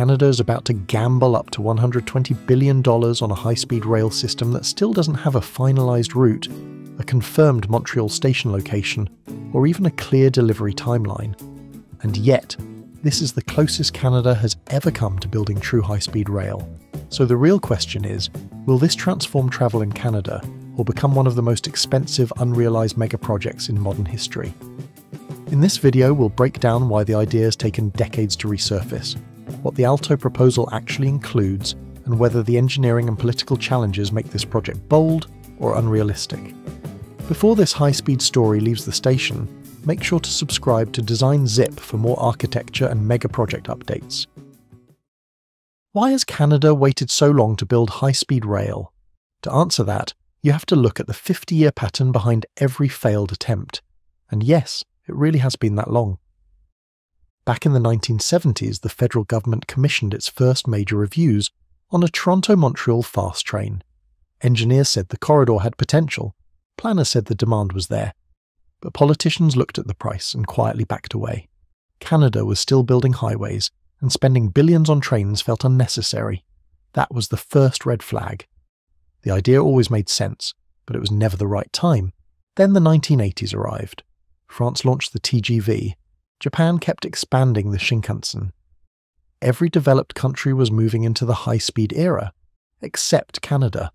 Canada is about to gamble up to $120 billion on a high speed rail system that still doesn't have a finalised route, a confirmed Montreal station location, or even a clear delivery timeline. And yet, this is the closest Canada has ever come to building true high speed rail. So the real question is will this transform travel in Canada or become one of the most expensive unrealised mega projects in modern history? In this video, we'll break down why the idea has taken decades to resurface, what the Alto proposal actually includes, and whether the engineering and political challenges make this project bold or unrealistic. Before this high speed story leaves the station, make sure to subscribe to Design Zip for more architecture and mega project updates. Why has Canada waited so long to build high speed rail? To answer that, you have to look at the 50 year pattern behind every failed attempt. And yes, it really has been that long. Back in the 1970s, the federal government commissioned its first major reviews on a Toronto Montreal fast train. Engineers said the corridor had potential, planners said the demand was there. But politicians looked at the price and quietly backed away. Canada was still building highways, and spending billions on trains felt unnecessary. That was the first red flag. The idea always made sense, but it was never the right time. Then the 1980s arrived. France launched the TGV. Japan kept expanding the Shinkansen. Every developed country was moving into the high speed era, except Canada.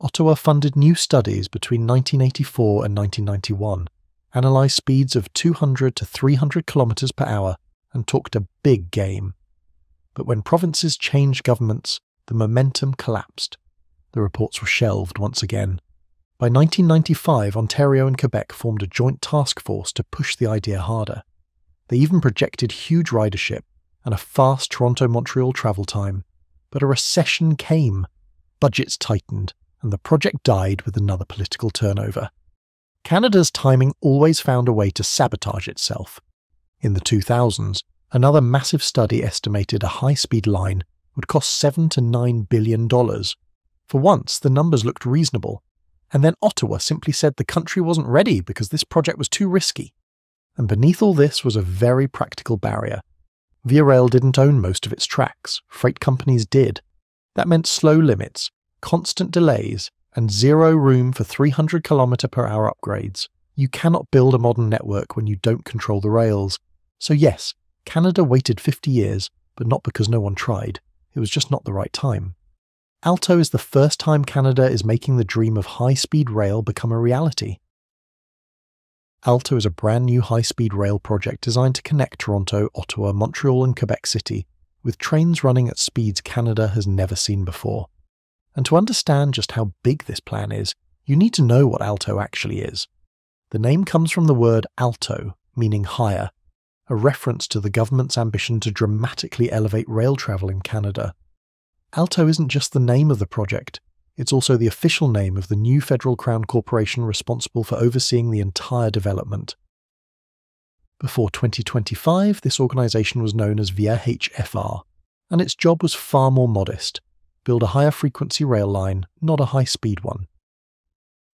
Ottawa funded new studies between 1984 and 1991, analysed speeds of 200 to 300 kilometres per hour, and talked a big game. But when provinces changed governments, the momentum collapsed. The reports were shelved once again. By 1995, Ontario and Quebec formed a joint task force to push the idea harder. They even projected huge ridership and a fast Toronto Montreal travel time. But a recession came, budgets tightened, and the project died with another political turnover. Canada's timing always found a way to sabotage itself. In the 2000s, another massive study estimated a high speed line would cost 7 to 9 billion dollars. For once, the numbers looked reasonable, and then Ottawa simply said the country wasn't ready because this project was too risky. And beneath all this was a very practical barrier. Via Rail didn't own most of its tracks, freight companies did. That meant slow limits, constant delays, and zero room for 300 km per hour upgrades. You cannot build a modern network when you don't control the rails. So, yes, Canada waited 50 years, but not because no one tried. It was just not the right time. Alto is the first time Canada is making the dream of high speed rail become a reality. Alto is a brand new high speed rail project designed to connect Toronto, Ottawa, Montreal, and Quebec City, with trains running at speeds Canada has never seen before. And to understand just how big this plan is, you need to know what Alto actually is. The name comes from the word alto, meaning higher, a reference to the government's ambition to dramatically elevate rail travel in Canada Alto isn't just the name of the project, it's also the official name of the new Federal Crown Corporation responsible for overseeing the entire development. Before 2025, this organisation was known as Via HFR, and its job was far more modest build a higher frequency rail line, not a high speed one.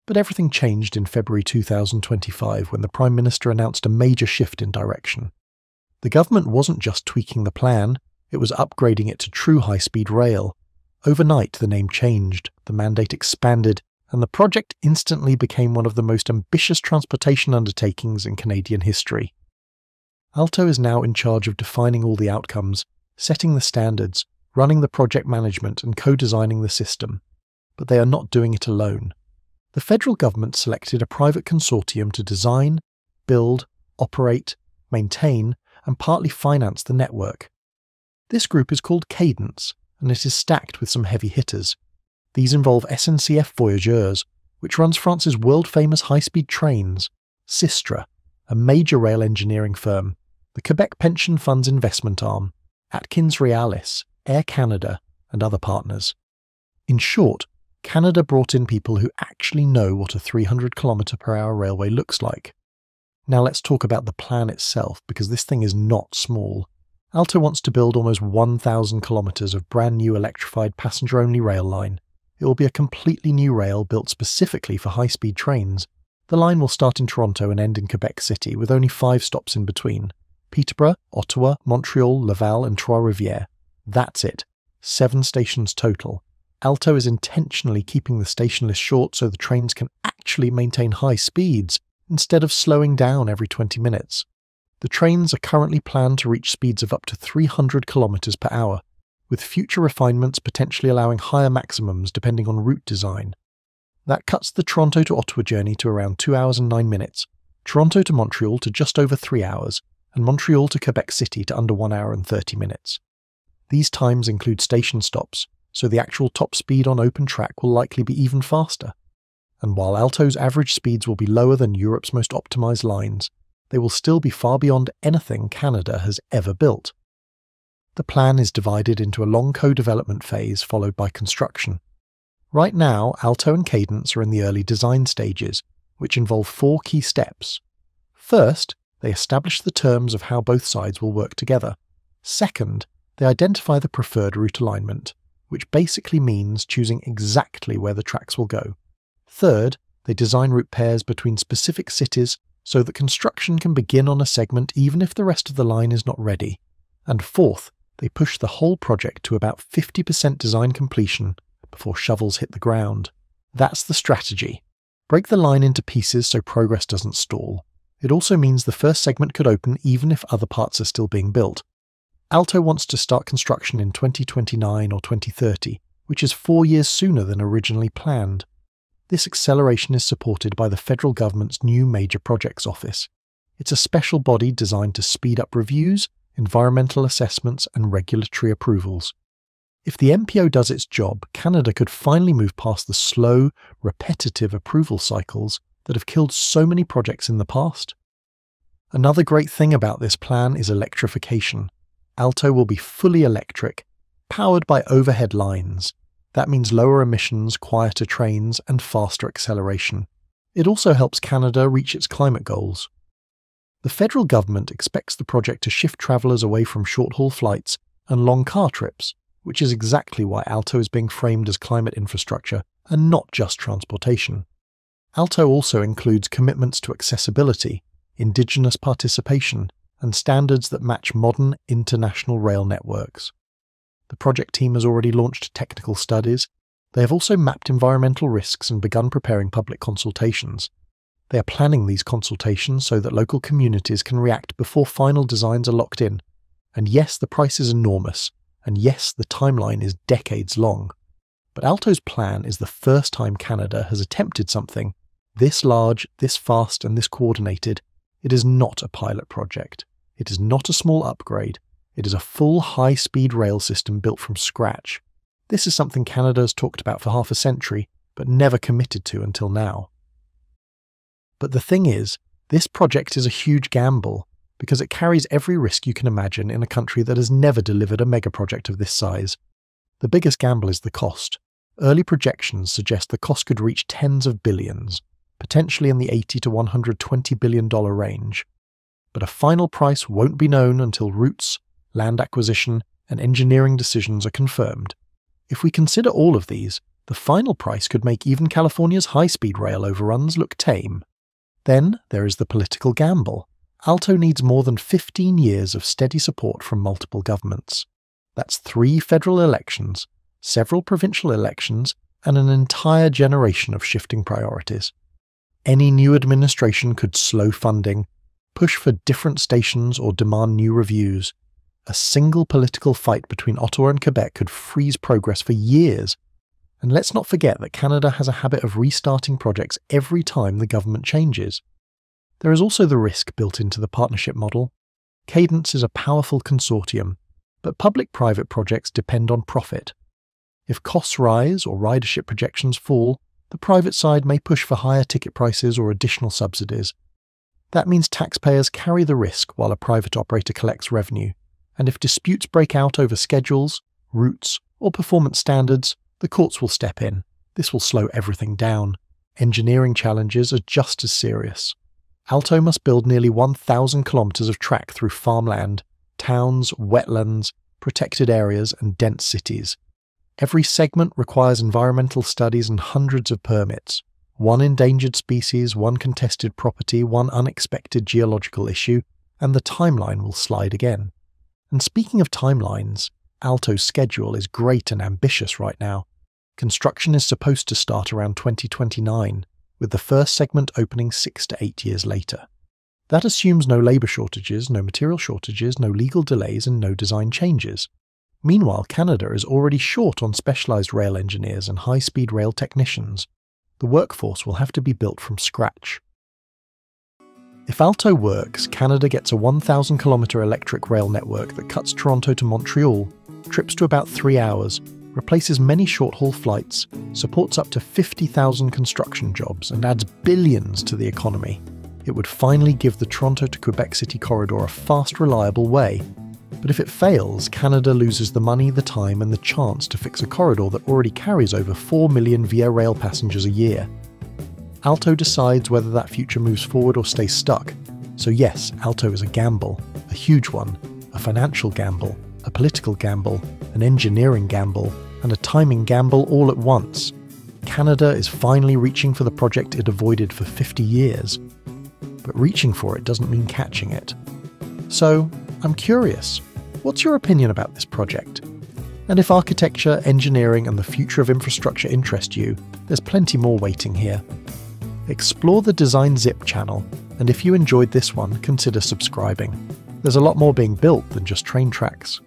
But everything changed in February 2025 when the Prime Minister announced a major shift in direction. The government wasn't just tweaking the plan, it was upgrading it to true high speed rail. Overnight, the name changed, the mandate expanded, and the project instantly became one of the most ambitious transportation undertakings in Canadian history. Alto is now in charge of defining all the outcomes, setting the standards, running the project management, and co designing the system. But they are not doing it alone. The federal government selected a private consortium to design, build, operate, maintain, and partly finance the network. This group is called Cadence, and it is stacked with some heavy hitters. These involve SNCF Voyageurs, which runs France's world famous high speed trains, Systra, a major rail engineering firm, the Quebec Pension Fund's investment arm, AtkinsRéalis, Air Canada, and other partners. In short, Canada brought in people who actually know what a 300 km per hour railway looks like. Now let's talk about the plan itself because this thing is not small. Alto wants to build almost 1,000 kilometres of brand new electrified passenger only rail line. It will be a completely new rail built specifically for high speed trains. The line will start in Toronto and end in Quebec City, with only five stops in between Peterborough, Ottawa, Montreal, Laval, and Trois Rivières. That's it. Seven stations total. Alto is intentionally keeping the station list short so the trains can actually maintain high speeds instead of slowing down every 20 minutes. The trains are currently planned to reach speeds of up to 300 km per hour, with future refinements potentially allowing higher maximums depending on route design. That cuts the Toronto to Ottawa journey to around 2 hours and 9 minutes, Toronto to Montreal to just over 3 hours, and Montreal to Quebec City to under 1 hour and 30 minutes. These times include station stops, so the actual top speed on open track will likely be even faster. And while Alto's average speeds will be lower than Europe's most optimized lines, they will still be far beyond anything Canada has ever built. The plan is divided into a long co development phase followed by construction. Right now, Alto and Cadence are in the early design stages, which involve four key steps. First, they establish the terms of how both sides will work together. Second, they identify the preferred route alignment, which basically means choosing exactly where the tracks will go. Third, they design route pairs between specific cities so that construction can begin on a segment even if the rest of the line is not ready. And fourth, they push the whole project to about 50% design completion before shovels hit the ground. That's the strategy. Break the line into pieces so progress doesn't stall. It also means the first segment could open even if other parts are still being built. Alto wants to start construction in 2029 or 2030, which is four years sooner than originally planned. This acceleration is supported by the federal government's new Major Projects Office. It's a special body designed to speed up reviews, environmental assessments, and regulatory approvals. If the MPO does its job, Canada could finally move past the slow, repetitive approval cycles that have killed so many projects in the past. Another great thing about this plan is electrification. Alto will be fully electric, powered by overhead lines. That means lower emissions, quieter trains, and faster acceleration. It also helps Canada reach its climate goals. The federal government expects the project to shift travellers away from short haul flights and long car trips, which is exactly why Alto is being framed as climate infrastructure and not just transportation. Alto also includes commitments to accessibility, Indigenous participation, and standards that match modern international rail networks. The project team has already launched technical studies. They have also mapped environmental risks and begun preparing public consultations. They are planning these consultations so that local communities can react before final designs are locked in. And yes, the price is enormous, and yes, the timeline is decades long. But Alto's plan is the first time Canada has attempted something this large, this fast, and this coordinated, it is not a pilot project. It is not a small upgrade. It is a full high speed rail system built from scratch. This is something Canada has talked about for half a century, but never committed to until now. But the thing is, this project is a huge gamble because it carries every risk you can imagine in a country that has never delivered a mega project of this size. The biggest gamble is the cost. Early projections suggest the cost could reach tens of billions potentially in the 80 to 120 billion dollar range. But a final price won't be known until routes, land acquisition, and engineering decisions are confirmed. If we consider all of these, the final price could make even California's high speed rail overruns look tame. Then there is the political gamble. Alto needs more than 15 years of steady support from multiple governments. That's three federal elections, several provincial elections, and an entire generation of shifting priorities. Any new administration could slow funding, push for different stations, or demand new reviews. A single political fight between Ottawa and Quebec could freeze progress for years. And let's not forget that Canada has a habit of restarting projects every time the government changes. There is also the risk built into the partnership model. Cadence is a powerful consortium, but public private projects depend on profit. If costs rise or ridership projections fall, the private side may push for higher ticket prices or additional subsidies. That means taxpayers carry the risk while a private operator collects revenue, and if disputes break out over schedules, routes, or performance standards, the courts will step in. This will slow everything down. Engineering challenges are just as serious. Alto must build nearly 1,000 kilometres of track through farmland, towns, wetlands, protected areas, and dense cities. Every segment requires environmental studies and hundreds of permits. One endangered species, one contested property, one unexpected geological issue, and the timeline will slide again. And speaking of timelines, Alto's schedule is great and ambitious right now. Construction is supposed to start around 2029, with the first segment opening six to eight years later. That assumes no labour shortages, no material shortages, no legal delays, and no design changes. Meanwhile, Canada is already short on specialised rail engineers and high speed rail technicians. The workforce will have to be built from scratch. If Alto works, Canada gets a 1,000 kilometre electric rail network that cuts Toronto to Montreal, trips to about three hours, replaces many short haul flights, supports up to 50,000 construction jobs, and adds billions to the economy. It would finally give the Toronto to Quebec City corridor a fast, reliable way. But if it fails, Canada loses the money, the time, and the chance to fix a corridor that already carries over 4 million Via Rail passengers a year. Alto decides whether that future moves forward or stays stuck. So, yes, Alto is a gamble, a huge one, a financial gamble, a political gamble, an engineering gamble, and a timing gamble all at once. Canada is finally reaching for the project it avoided for 50 years. But reaching for it doesn't mean catching it. So, I'm curious what's your opinion about this project? And if architecture, engineering, and the future of infrastructure interest you, there's plenty more waiting here explore the Design Zip channel, and if you enjoyed this one, consider subscribing. There's a lot more being built than just train tracks.